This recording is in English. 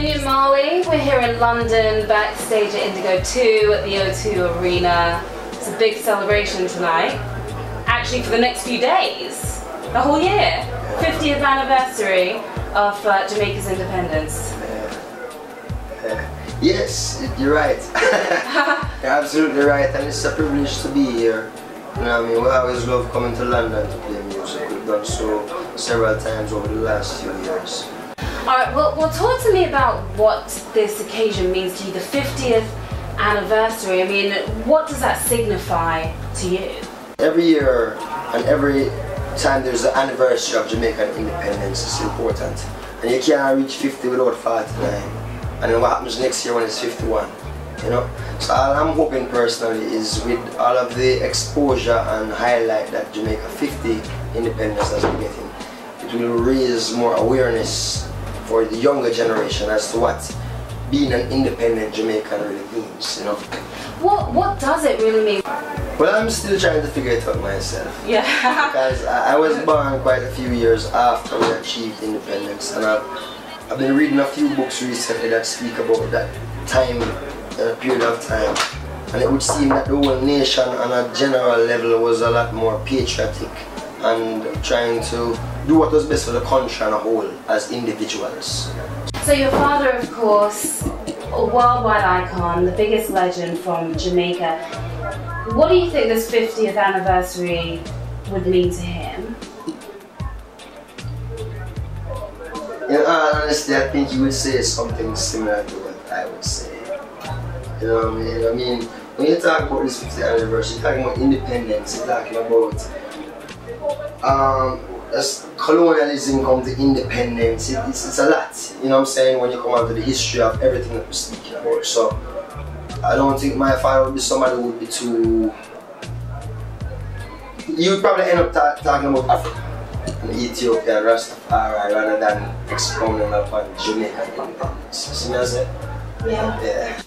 Damian Marley. We're here in London, backstage at Indigo 2 at the O2 Arena. It's a big celebration tonight. Actually, for the next few days, the whole year. 50th anniversary of uh, Jamaica's independence. Yes, you're right. you're absolutely right, and it's a privilege to be here. You know I mean? We always love coming to London to play music. We've done so several times over the last few years. Alright, well, well, talk to me about what this occasion means to you, the 50th anniversary. I mean, what does that signify to you? Every year and every time there's the anniversary of Jamaican independence, it's important. And you can't reach 50 without 49 eh? and then what happens next year when it's 51 you know so all I'm hoping personally is with all of the exposure and highlight that Jamaica 50 independence has been getting it will raise more awareness for the younger generation as to what being an independent Jamaican really means you know? What what does it really mean? Well I'm still trying to figure it out myself. Yeah. Because I, I was born quite a few years after we achieved independence and I've, I've been reading a few books recently that speak about that time, uh, period of time. And it would seem that the whole nation on a general level was a lot more patriotic and trying to do what was best for the country on a whole as individuals. So your father, of course, a worldwide icon, the biggest legend from Jamaica. What do you think this 50th anniversary would mean to him? In all honesty, I think he would say something similar to what I would say. You know what I mean? I mean, when you talk about this 50th anniversary, you're talking about independence, you're talking about um, as colonialism comes to independence, it, it's, it's a lot. You know what I'm saying? When you come out to the history of everything that we're speaking about. So, I don't think my father would be somebody who would be too. You would probably end up ta talking about Africa and an Ethiopian Rastafari rather than expounding upon Jamaican independence. See what I Yeah. Yeah.